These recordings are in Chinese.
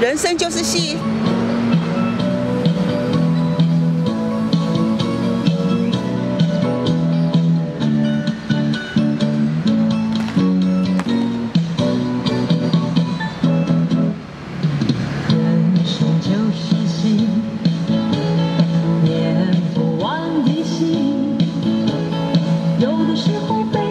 人生就是戏，人生就是戏，不完的，有的时候悲。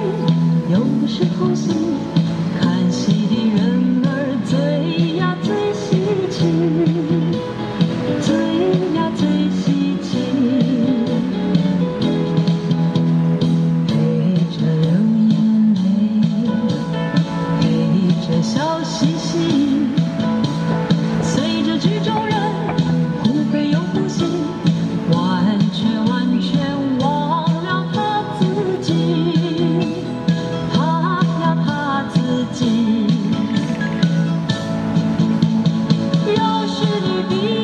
You.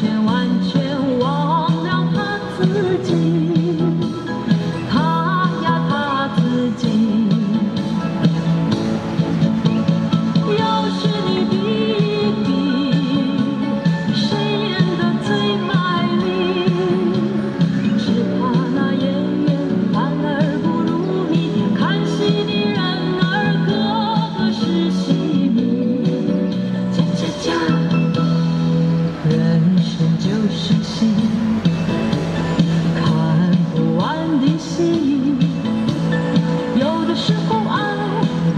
千万千是戏，看不完的戏。有的时候爱，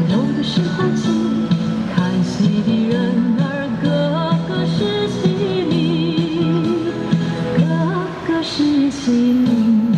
有的时候情。看戏的人儿，个个是戏迷，个个是戏迷。